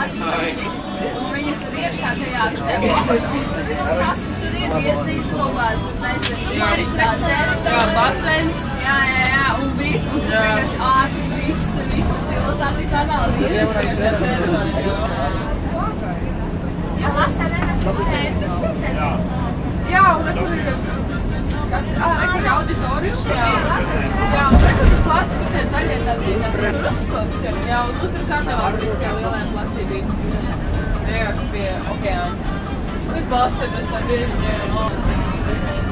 Viņi tur iekšā tajā, nu, tajā boksā, un tur ir iestīts kaut kāds, nezinu, jā, basens, jā, jā, jā, un viss, un tas vienkārši ārpus viss, visas civilizācijas iestīts. Jā, Lasarenas centrs, Jā, un tur ir auditorijas, jā. Tādi druskots. Jā, un tur viss tie lielie placi bija. Vienkārši pie okeāna. Tur Bostonas tad ir, jā.